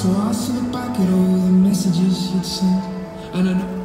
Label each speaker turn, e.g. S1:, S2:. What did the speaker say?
S1: So I sent back at all the messages you'd sent, and I know.